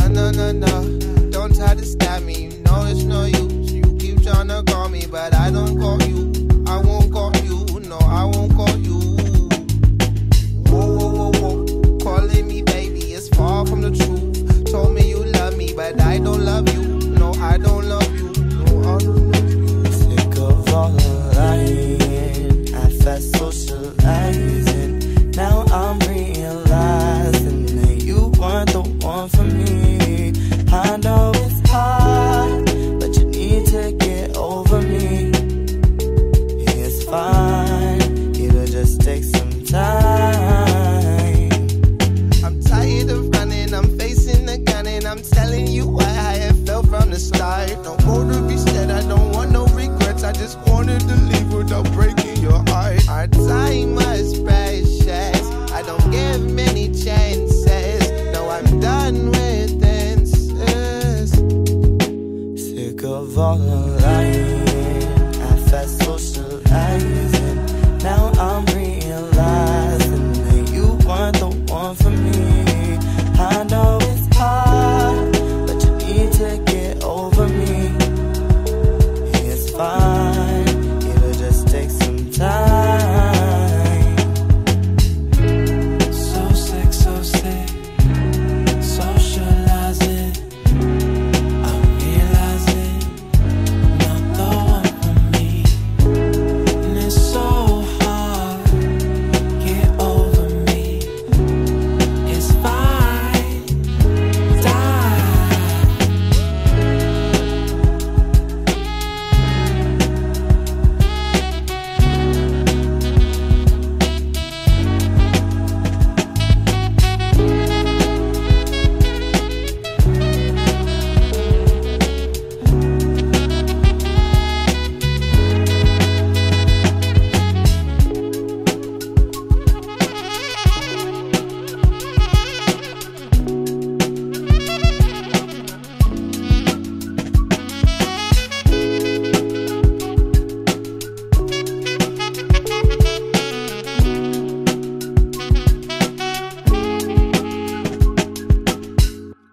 No, no, no, no. Don't try to stop me. You know it's no use. telling you why I had fell from the start. Don't go to be sad. I don't want no regrets. I just wanted to over.